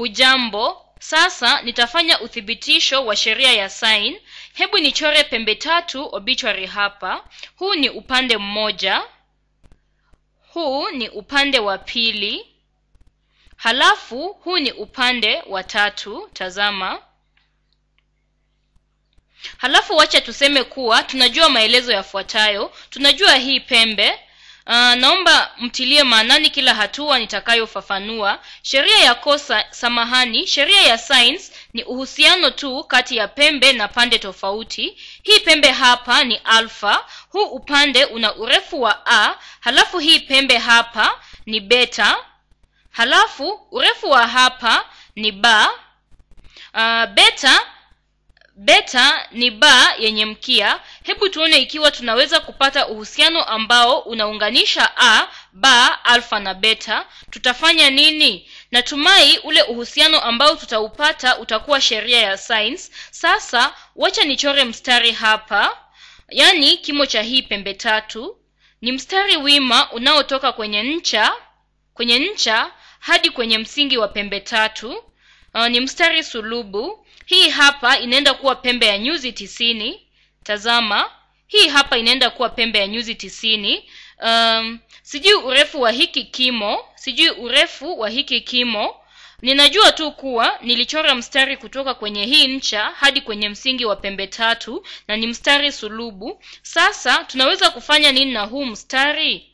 hujambo sasa nitafanya uthibitisho wa sheria ya sine hebu nichore pembe tatu obituary hapa. Huu ni upande mmoja. Huu ni upande wa pili. Halafu huu ni upande wa tatu. Tazama. Halafu wacha tuseme kuwa tunajua maelezo yafuatayo. Tunajua hii pembe uh, naomba mtilie maanani kila hatua nitakayofafanua. Sheria ya kosa samahani sheria ya science ni uhusiano tu kati ya pembe na pande tofauti. Hii pembe hapa ni alfa huu upande una urefu wa a halafu hii pembe hapa ni beta halafu urefu wa hapa ni ba. Uh, beta beta ni ba yenye mkia. Hebu tuone ikiwa tunaweza kupata uhusiano ambao unaunganisha a ba alfa na beta. Tutafanya nini? Natumai ule uhusiano ambao tutaupata utakuwa sheria ya science. Sasa wacha nichore mstari hapa. Yaani kimo cha hii pembe tatu. Ni mstari wima unaotoka kwenye ncha kwenye ncha hadi kwenye msingi wa pembe tatu. Uh, ni mstari sulubu hii hapa inaenda kuwa pembe ya nyuzi tisini. Tazama hii hapa inaenda kuwa pembe ya nyuzi tisini. Um, sijui urefu wa hiki kimo sijui urefu wa hiki kimo. Ninajua tu kuwa nilichora mstari kutoka kwenye hii ncha hadi kwenye msingi wa pembe tatu na ni mstari sulubu. Sasa tunaweza kufanya nini na huu mstari?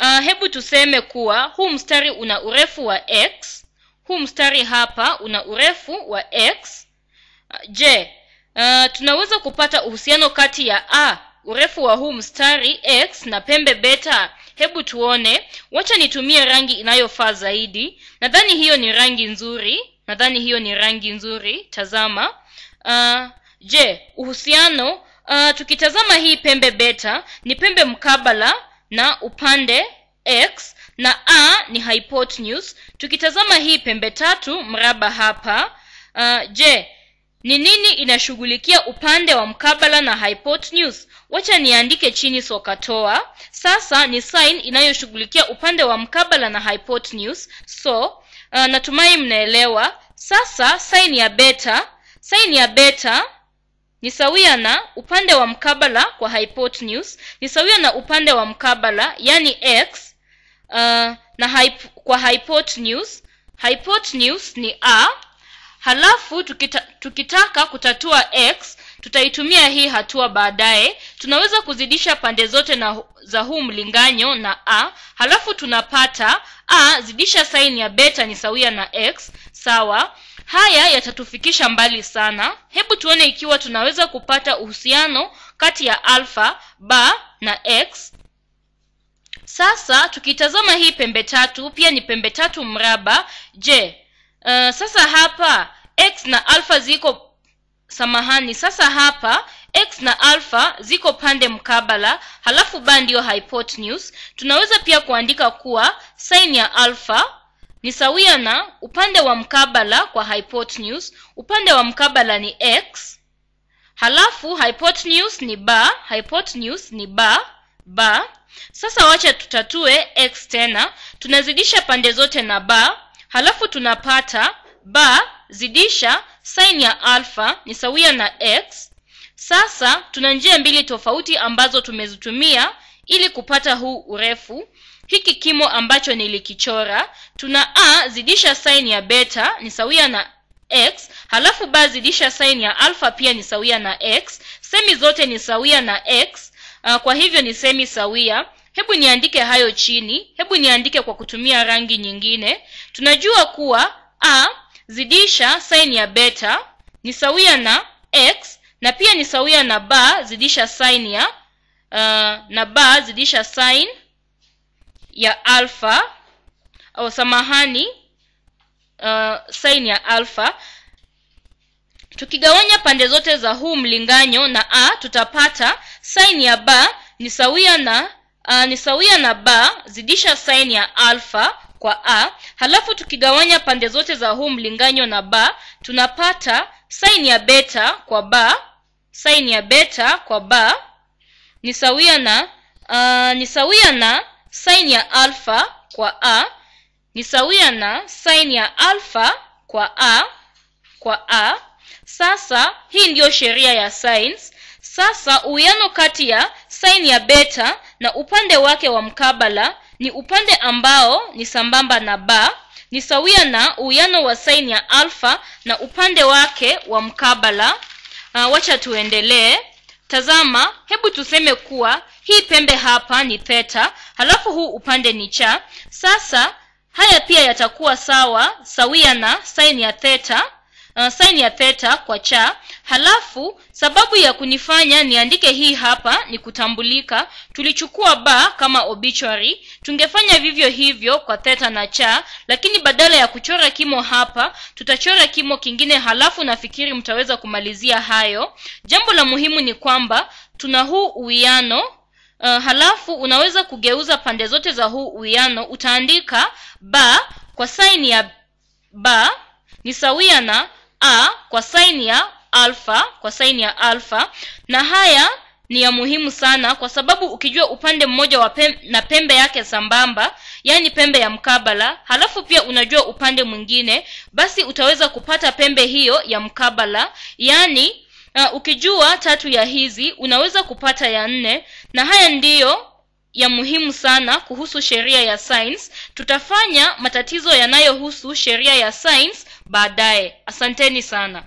Uh, hebu tuseme kuwa huu mstari una urefu wa x huu mstari hapa una urefu wa x. Je uh, tunaweza kupata uhusiano kati ya a urefu wa huu mstari x na pembe beta? Hebu tuone. Wacha nitumie rangi inayofaa zaidi. Nadhani hiyo ni rangi nzuri. Nadhani hiyo ni rangi nzuri. Tazama. Uh, je uhusiano uh, tukitazama hii pembe beta ni pembe mkabala na upande x ni hypotenuse tukitazama hii pembe tatu mraba hapa uh, je ni nini inashughulikia upande wa mkabala na hypotenuse wacha niandike chini sokatoa sasa ni sin inayoshughulikia upande wa mkabala na hypotenuse so uh, natumai mnaelewa. Sasa sin ya beta. Sin ya beta ni sawia na upande wa mkabala kwa hypotenuse ni sawia na upande wa mkabala yani x uh, na hip kwa hypotenuse hypotenuse ni a. Halafu tukita, tukitaka kutatua x tutaitumia hii hatua baadaye. Tunaweza kuzidisha pande zote na za huu mlinganyo na a. Halafu tunapata a zidisha saini ya beta ni sawia na x. Sawa. Haya yatatufikisha mbali sana. Hebu tuone ikiwa tunaweza kupata uhusiano kati ya alfa ba na x sasa tukitazama hii pembe tatu pia ni pembe tatu mraba. Je uh, sasa hapa x na alfa ziko samahani sasa hapa x na alfa ziko pande mkabala halafu ba ndiyo hypotenuse. Tunaweza pia kuandika kuwa sin ya alfa ni sawia na upande wa mkabala kwa hypotenuse upande wa mkabala ni x halafu hypotenuse ni ba hypotenuse ni ba ba sasa wacha tutatue x tena. Tunazidisha pande zote na ba. Halafu tunapata ba zidisha sin ya alfa ni sawia na x. Sasa tuna njia mbili tofauti ambazo tumezitumia ili kupata huu urefu. Hiki kimo ambacho nilikichora tuna a zidisha sin ya beta ni sawia na x. Halafu ba zidisha sin ya alfa pia ni sawia na x. Semi zote ni sawia na x uh, kwa hivyo ni semi sawia hebu niandike hayo chini hebu niandike kwa kutumia rangi nyingine. Tunajua kuwa a zidisha sin ya beta ni sawia na x na pia ni sawia na b zidisha sin ya uh, na ba zidisha sin ya alfa au samahani uh, sin ya alfa tukigawanya pande zote za huu mlinganyo na a tutapata sin ya b ni sawia na a, ni sawia na b zidisha sin ya alfa kwa a. Halafu tukigawanya pande zote za huu mlinganyo na b tunapata sin ya beta kwa b sin ya beta kwa b ni sawia na uh, ni sawia na sin ya alfa kwa a ni sawia na sin ya alfa kwa a kwa a sasa hii ndiyo sheria ya sines sasa uwiano kati ya sin ya beta na upande wake wa mkabala ni upande ambao ni sambamba na ba ni sawia na uwiano wa sin ya alfa na upande wake wa mkabala. Uh, wacha tuendelee. Tazama hebu tuseme kuwa hii pembe hapa ni theta halafu huu upande ni cha. Sasa haya pia yatakuwa sawa sawia na sin ya theta uh, sin ya theta kwa cha. Halafu sababu ya kunifanya niandike hii hapa ni kutambulika. Tulichukua ba kama obituary. Tungefanya vivyo hivyo kwa theta na cha lakini badala ya kuchora kimo hapa tutachora kimo kingine halafu nafikiri mtaweza kumalizia hayo. Jambo la muhimu ni kwamba tuna huu uwiano. Uh, halafu unaweza kugeuza pande zote za huu uwiano. Utaandika ba kwa saini ya ba ni sawia na a kwa saini ya alfa kwa saini ya alfa na haya ni ya muhimu sana kwa sababu ukijua upande mmoja wa pem, na pembe yake sambamba yani pembe ya mkabala halafu pia unajua upande mwingine basi utaweza kupata pembe hiyo ya mkabala. Yaani uh, ukijua tatu ya hizi unaweza kupata ya nne. Na haya ndiyo ya muhimu sana kuhusu sheria ya science. Tutafanya matatizo yanayohusu sheria ya science baadaye. Asanteni sana